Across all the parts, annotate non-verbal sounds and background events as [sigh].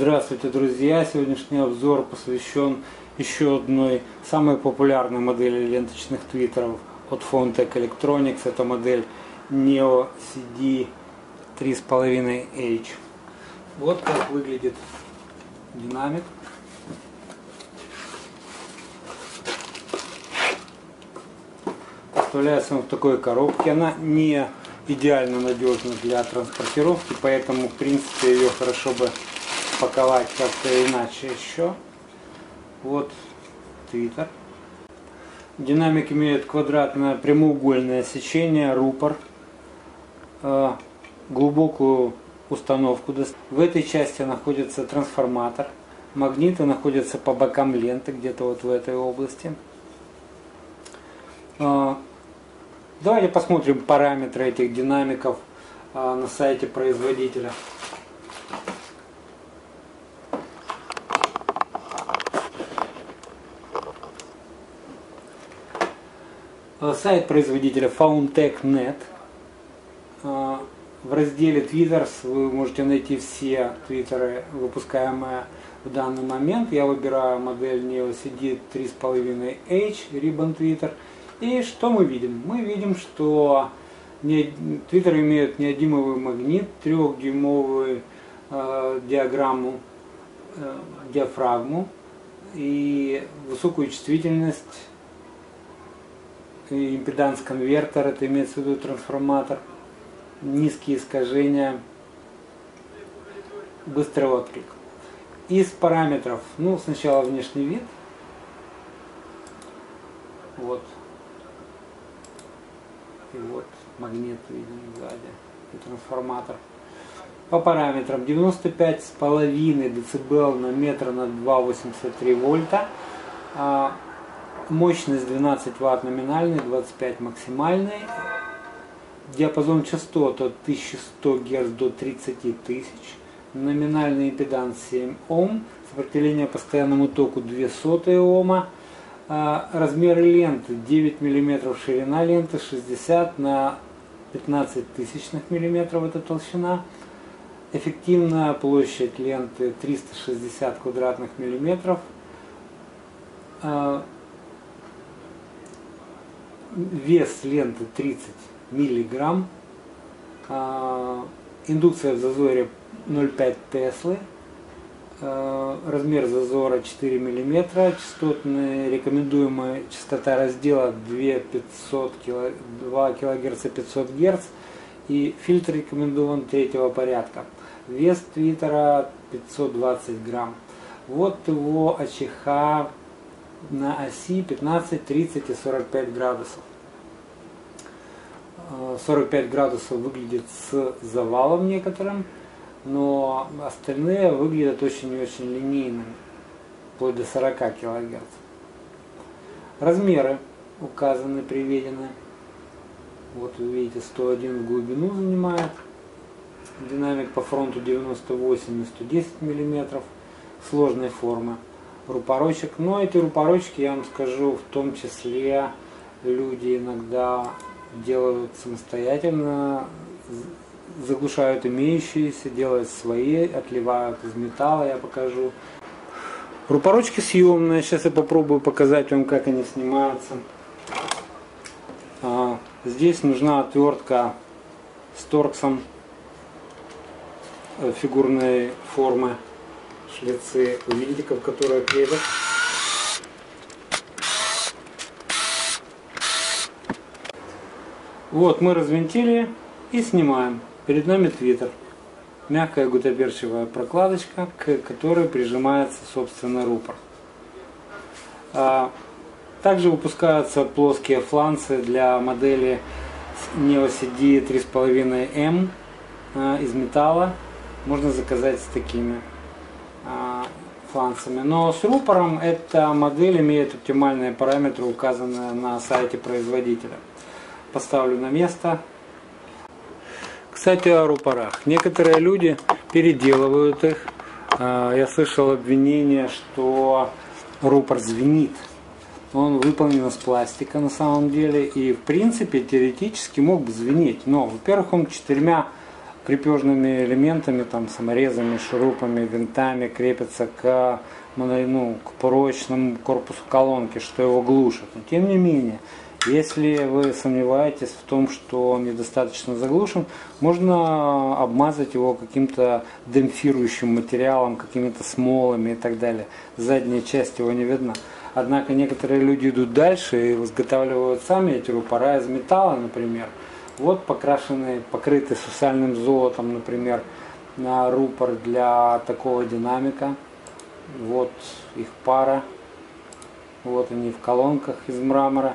Здравствуйте, друзья! Сегодняшний обзор посвящен еще одной самой популярной модели ленточных твиттеров от Fontec Electronics. Это модель Neo CD 3.5H. Вот как выглядит динамик. Поставляется он в такой коробке. Она не идеально надежна для транспортировки, поэтому в принципе ее хорошо бы паковать как-то иначе еще. Вот твиттер. Динамик имеет квадратное прямоугольное сечение, рупор, э, глубокую установку. В этой части находится трансформатор. Магниты находятся по бокам ленты, где-то вот в этой области. Э, давайте посмотрим параметры этих динамиков э, на сайте производителя. Сайт производителя FoundTech.net. Э, в разделе Twitters вы можете найти все твиттеры, выпускаемые в данный момент. Я выбираю модель Neo CD 3.5H Ribbon Twitter. И что мы видим? Мы видим, что Twitter имеет неодимовый магнит, трехдюймовую э, диаграмму, э, диафрагму и высокую чувствительность импеданс конвертер, это имеется в виду трансформатор, низкие искажения, быстрый отклик. Из параметров, ну сначала внешний вид, вот, и вот магнит видим сзади, и трансформатор. По параметрам 95,5 дБ на метр на 2,83 вольта. А Мощность 12 Вт номинальный, 25 максимальный. Диапазон частот от 1100 Гц до 30 тысяч. Номинальный импеданс 7 Ом. Сопротивление постоянному току 200 Ома. А, размеры ленты 9 мм ширина ленты, 60 на 15 тысячных миллиметров это толщина. Эффективная площадь ленты 360 квадратных миллиметров. Вес ленты 30 миллиграмм, а, индукция в зазоре 0,5 Теслы, а, размер зазора 4 мм, частотная рекомендуемая частота раздела 2, 500 кило, 2 кГц 500 Гц и фильтр рекомендован третьего порядка. Вес твиттера 520 грамм. Вот его АЧХ на оси 15, 30 и 45 градусов. 45 э, градусов выглядит с завалом некоторым, но остальные выглядят очень и очень линейными, вплоть до 40 кГц. Размеры указаны, приведены. Вот вы видите, 101 в глубину занимает. Динамик по фронту 98 и 110 мм сложной формы рупорочек. Но эти рупорочки, я вам скажу, в том числе люди иногда делают самостоятельно, заглушают имеющиеся, делают свои, отливают из металла, я покажу. Рупорочки съемные, сейчас я попробую показать вам, как они снимаются. А, здесь нужна отвертка с торксом э, фигурной формы шлицы. Вы видите, в крепят. Вот, мы развинтили и снимаем. Перед нами твиттер. Мягкая гутоперчивая прокладочка, к которой прижимается, собственно, рупор. А, также выпускаются плоские фланцы для модели Neo CD 3.5M а, из металла. Можно заказать с такими. Фланцами. Но с рупором эта модель имеет оптимальные параметры, указанные на сайте производителя. Поставлю на место. Кстати, о рупорах. Некоторые люди переделывают их. А, я слышал обвинение, что рупор звенит. Он выполнен из пластика на самом деле и в принципе теоретически мог бы звенеть. Но, во-первых, он четырьмя крепежными элементами, там, саморезами, шурупами, винтами крепится к, ну, к прочному корпусу колонки, что его глушит. Но тем не менее, если вы сомневаетесь в том, что он недостаточно заглушен, можно обмазать его каким-то демпфирующим материалом, какими-то смолами и так далее. Задняя часть его не видна. Однако некоторые люди идут дальше и изготавливают сами эти рупора из металла, например. Вот покрашенный, покрытый сусальным золотом, например, на рупор для такого динамика. Вот их пара. Вот они в колонках из мрамора.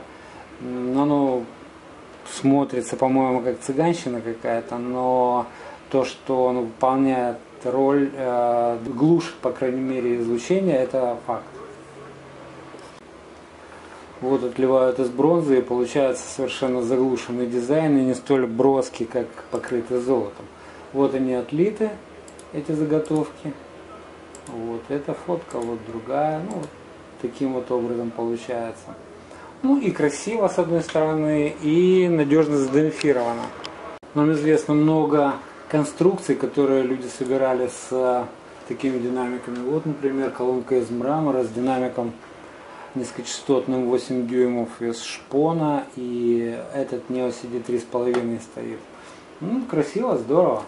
Но оно смотрится, по-моему, как цыганщина какая-то, но то, что он выполняет роль, э, глушит, по крайней мере, излучение, это факт. Вот отливают из бронзы и получается совершенно заглушенный дизайн и не столь броский, как покрытый золотом. Вот они отлиты, эти заготовки. Вот эта фотка, вот другая. Ну, таким вот образом получается. Ну и красиво с одной стороны, и надежно задемпфировано. Нам известно много конструкций, которые люди собирали с такими динамиками. Вот, например, колонка из мрамора с динамиком низкочастотным 8 дюймов из шпона и этот Neo CD 3,5 стоит. Ну, красиво, здорово.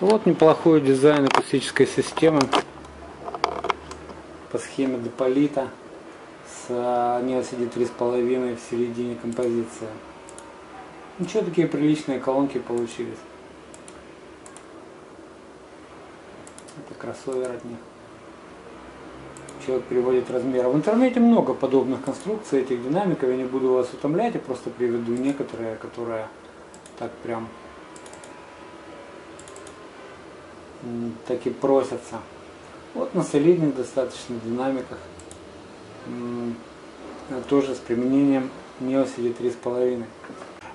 Вот неплохой дизайн акустической системы по схеме Деполита с Neo CD 3,5 в середине композиции. Ничего, такие приличные колонки получились. Это кроссовер от них человек приводит размеры. В интернете много подобных конструкций, этих динамиков. Я не буду вас утомлять, я просто приведу некоторые, которые так прям так и просятся. Вот на солидных достаточно динамиках, тоже с применением NeoCD 3.5.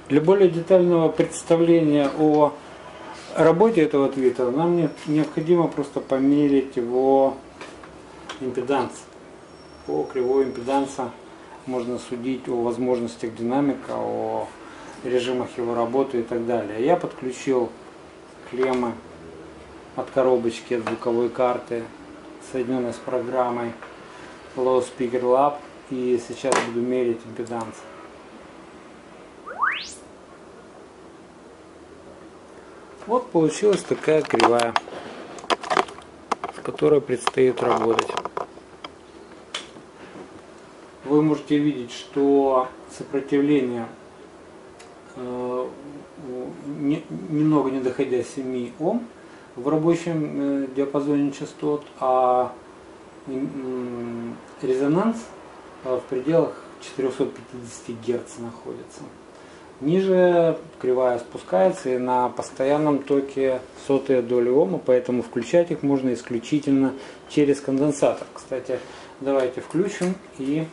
Для более детального представления о работе этого твиттера нам необходимо просто померить его импеданс. По кривой импеданса можно судить о возможностях динамика, о режимах его работы и так далее. Я подключил клеммы от коробочки, от звуковой карты, соединенной с программой Low Speaker Lab и сейчас буду мерить импеданс. Вот получилась такая кривая, с которой предстоит работать вы можете видеть, что сопротивление э, не, немного не доходя 7 Ом в рабочем э, диапазоне частот, а резонанс э, в пределах 450 Гц находится. Ниже кривая спускается и на постоянном токе сотые доли Ома, поэтому включать их можно исключительно через конденсатор. Кстати, давайте включим и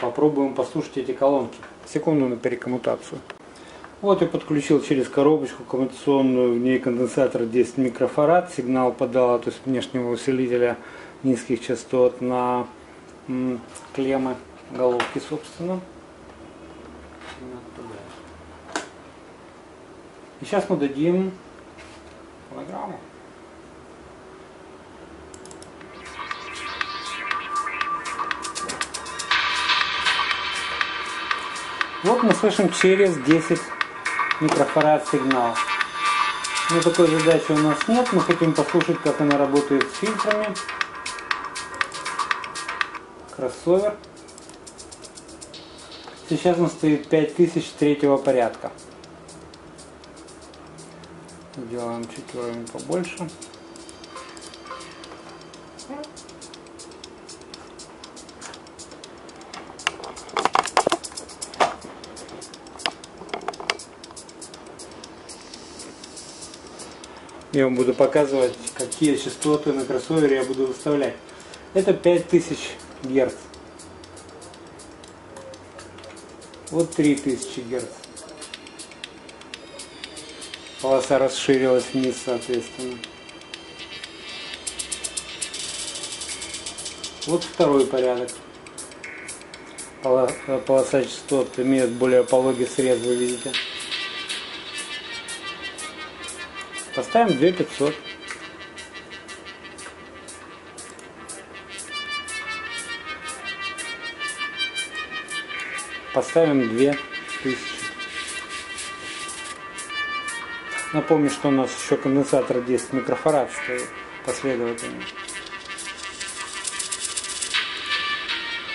попробуем послушать эти колонки. Секунду на перекоммутацию. Вот я подключил через коробочку коммутационную, в ней конденсатор 10 микрофарад, сигнал подал от внешнего усилителя низких частот на клеммы головки, собственно. И сейчас мы дадим фонограмму. Вот мы слышим через 10 микрофарад сигнал. Но такой задачи у нас нет. Мы хотим послушать, как она работает с фильтрами. Кроссовер. Сейчас он стоит 5000 третьего порядка. Делаем чуть уровень побольше. Я вам буду показывать, какие частоты на кроссовере я буду выставлять. Это 5000 Гц. Вот 3000 Гц. Полоса расширилась вниз, соответственно. Вот второй порядок. Полоса частот имеет более пологий срез, вы видите. Поставим 2500. Поставим 2000. Напомню, что у нас еще конденсатор 10 микрофарад стоит последовательно.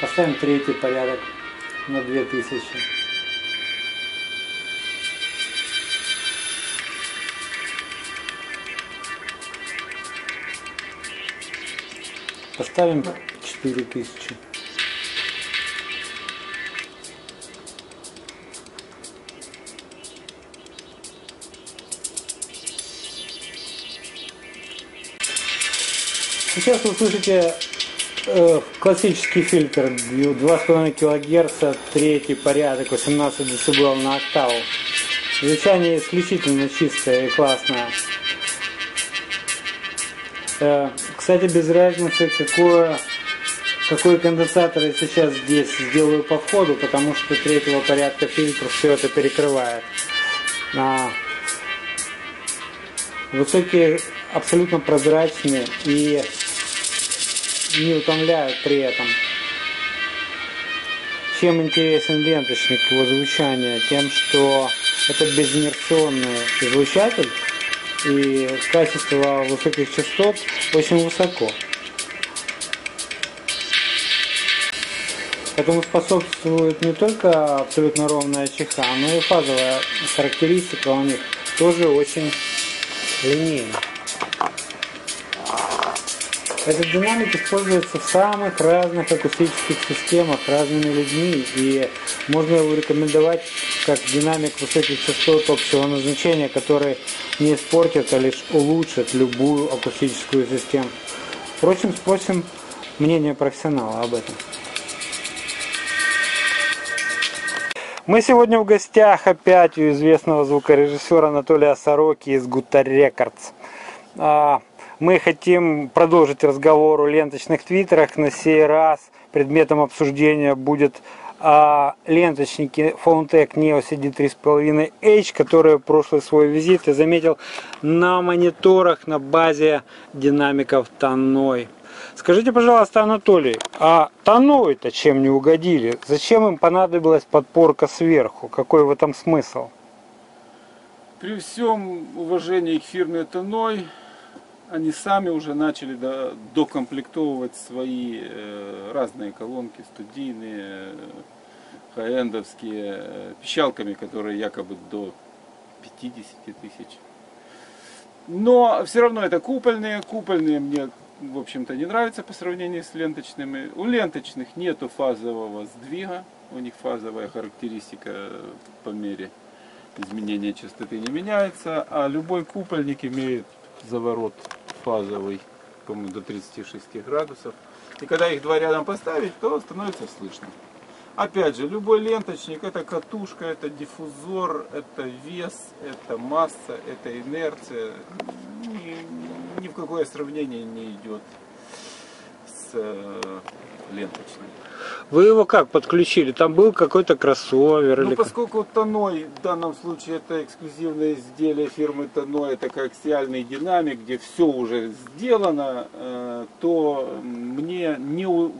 Поставим третий порядок на 2000. Поставим 4000. Сейчас вы слышите э, классический фильтр 2,5 кГц, третий порядок, 18 дБ на октаву. Звучание исключительно чистое и классное. Кстати, без разницы, какое, какой конденсатор я сейчас здесь сделаю по входу, потому что третьего порядка фильтр все это перекрывает. А, высокие абсолютно прозрачные и не утомляют при этом. Чем интересен ленточник его звучания? Тем, что это безинерционный излучатель и качество высоких частот очень высоко. Этому способствует не только абсолютно ровная чеха, но и фазовая характеристика у них тоже очень линейная. Этот динамик используется в самых разных акустических системах разными людьми, и можно его рекомендовать как динамик высоких частот общего назначения, который не испортит, а лишь улучшит любую акустическую систему. Впрочем, спросим мнение профессионала об этом. Мы сегодня в гостях опять у известного звукорежиссера Анатолия Сороки из Guitar Records. А, мы хотим продолжить разговор о ленточных твиттерах. На сей раз предметом обсуждения будет а, ленточники Fontec Neo CD 3.5H, которые прошлый свой визит я заметил на мониторах на базе динамиков Таной. Скажите, пожалуйста, Анатолий, а Таной-то чем не угодили? Зачем им понадобилась подпорка сверху? Какой в этом смысл? При всем уважении к фирме Таной, они сами уже начали докомплектовывать свои э, разные колонки, студийные, хай-эндовские, э, пищалками, которые якобы до 50 тысяч. Но все равно это купольные. Купольные мне, в общем-то, не нравятся по сравнению с ленточными. У ленточных нету фазового сдвига. У них фазовая характеристика по мере изменения частоты не меняется. А любой купольник имеет заворот фазовый, по-моему, до 36 градусов. И когда их два рядом поставить, то становится слышно. Опять же, любой ленточник это катушка, это диффузор, это вес, это масса, это инерция. Ни, ни в какое сравнение не идет э, ленточным. Вы его как подключили? Там был какой-то кроссовер? Ну, или... поскольку Тоной, в данном случае это эксклюзивное изделие фирмы Тоной, это коаксиальный динамик, где все уже сделано, э, то мне не,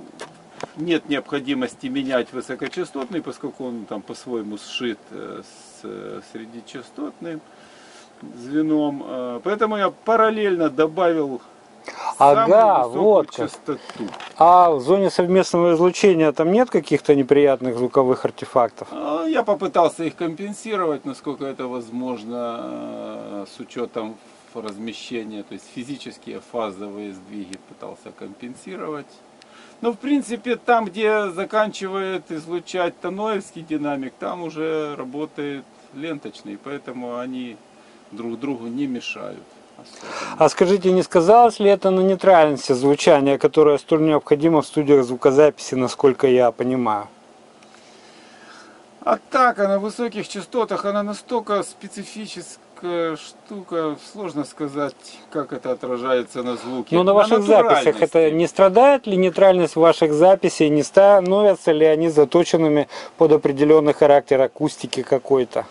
нет необходимости менять высокочастотный, поскольку он там по-своему сшит э, с среднечастотным звеном. Поэтому я параллельно добавил Ага, вот как. А в зоне совместного излучения там нет каких-то неприятных звуковых артефактов? А, я попытался их компенсировать, насколько это возможно, э, с учетом размещения, то есть физические фазовые сдвиги пытался компенсировать. Но в принципе там, где заканчивает излучать тоноевский динамик, там уже работает ленточный, поэтому они друг другу не мешают. А скажите, не сказалось ли это на нейтральности звучания, которое столь необходимо в студиях звукозаписи, насколько я понимаю? А так, на высоких частотах, она настолько специфическая штука, сложно сказать, как это отражается на звуке. Но на ваших на записях это не страдает ли нейтральность ваших записей, не становятся ли они заточенными под определенный характер акустики какой-то?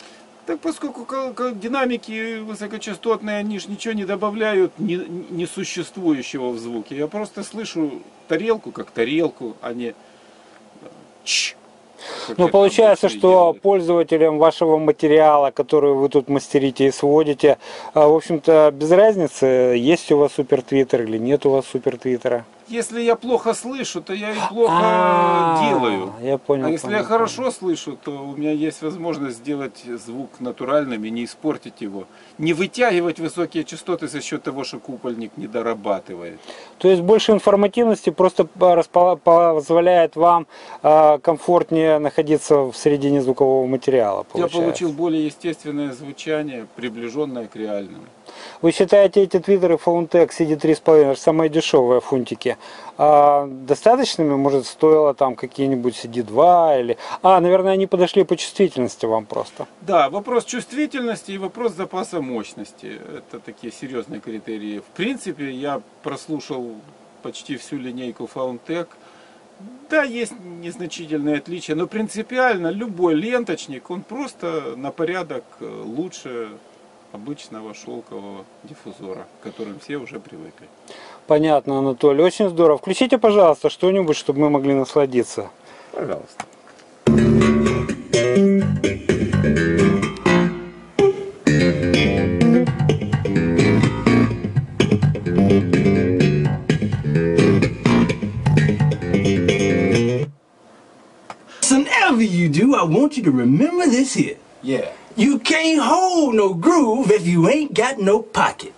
Так поскольку динамики высокочастотные, они же ничего не добавляют не- несуществующего в звуке. Я просто слышу тарелку как тарелку, а не э, ч. Ну, получается, что делают. пользователям вашего материала, который вы тут мастерите и сводите, а, в общем-то, без разницы, есть у вас супер твиттер или нет у вас супер твиттера. Если я плохо слышу, то я и [gasps] плохо А, делаю. Я понял. А если понял, я хорошо слышу, то у меня есть возможность сделать звук натуральным и не испортить его. Не вытягивать высокие частоты за счет того, что купольник не дорабатывает. То есть больше информативности просто позволяет вам а, комфортнее находиться в середине звукового материала. Я получается. получил более естественное звучание, приближенное к реальному. Вы считаете эти твиттеры Fountek CD3,5 самые дешевые фунтики? а, достаточными, может, стоило там какие-нибудь CD2 или... А, наверное, они подошли по чувствительности вам просто. Да, вопрос чувствительности и вопрос запаса мощности. Это такие серьезные критерии. В принципе, я прослушал почти всю линейку Foundtech. Да, есть незначительные отличия, но принципиально любой ленточник, он просто на порядок э, лучше обычного шелкового диффузора, к которым все уже привыкли. Понятно, Анатолий. Очень здорово. Включите, пожалуйста, что-нибудь, чтобы мы могли насладиться. Пожалуйста. I want you to remember this here. Yeah. You can't hold no groove if you ain't got no pocket.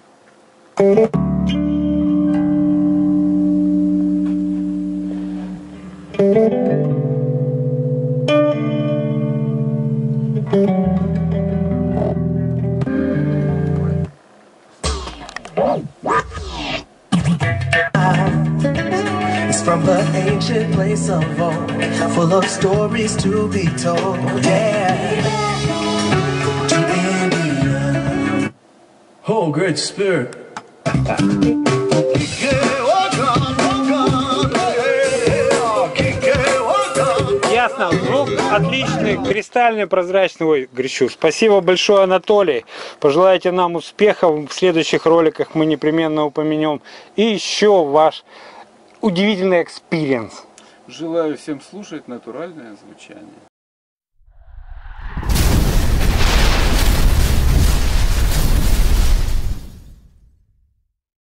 Stories to be told. Yeah. Oh, great spirit. Ясно. Звук отличный, кристальный, прозрачный. Ой, гречу. Спасибо большое, Анатолий. Пожелайте нам успехов. В следующих роликах мы непременно упомянем. И еще ваш удивительный experience. Желаю всем слушать натуральное звучание.